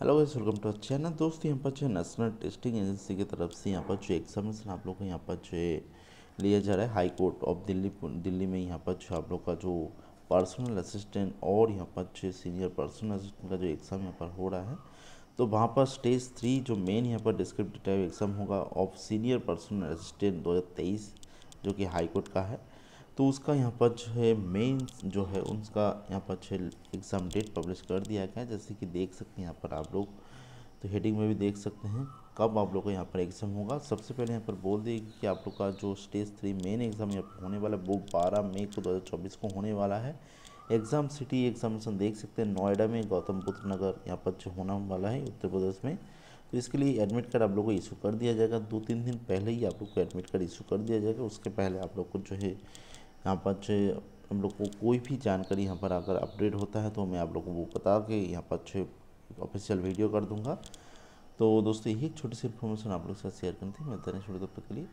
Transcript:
Hello guys welcome to channel दोस्तों, यहाँ पर जो है नेशनल टेस्टिंग एजेंसी की तरफ़ से यहाँ पर जो एग्जामिनेशन आप लोग को यहाँ पर जो है लिया जा रहा है। High court of Delhi Delhi में यहाँ पर जो आप लोग का जो पर्सनल असिस्टेंट और यहाँ पर जो सीनियर पर्सनल असिस्टेंट का जो एग्ज़ाम यहाँ पर हो रहा है। तो वहाँ पर स्टेज थ्री जो मेन यहाँ पर डिस्क्रिप्टिव एग्ज़ाम होगा ऑफ़ सीनियर पर्सनल असिस्टेंट दो हज़ार तेईस, जो कि हाई कोर्ट का है। तो उसका यहाँ पर जो है मेन जो है उसका यहाँ पर जो एग्ज़ाम डेट पब्लिश कर दिया गया जैसे कि देख सकते हैं यहाँ पर आप लोग। तो हेडिंग में भी देख सकते हैं कब आप लोग का यहाँ पर एग्ज़ाम होगा। सबसे पहले यहाँ पर बोल दिए कि आप लोग का जो स्टेज थ्री मेन एग्ज़ाम यहाँ पर होने वाला है, वो बारह मई को दो को होने वाला है। एग्ज़ाम सिटी एग्जामिनेशन देख सकते हैं, नोएडा में गौतम बुद्ध नगर यहाँ पर जो होना वाला है उत्तर प्रदेश में। तो इसके लिए एडमिट कार्ड आप लोग को इशू कर दिया जाएगा। दो तीन दिन पहले ही आप लोग को एडमिट कार्ड इशू कर दिया जाएगा। उसके पहले आप लोग को जो है यहाँ पर हम लोग को कोई भी जानकारी यहाँ पर आकर अपडेट होता है तो मैं आप लोगों को बता के यहाँ पर अच्छे ऑफिशियल वीडियो कर दूँगा। तो दोस्तों यही छोटी सी इन्फॉर्मेशन आप लोग के साथ शेयर करनी थी मैं तक के लिए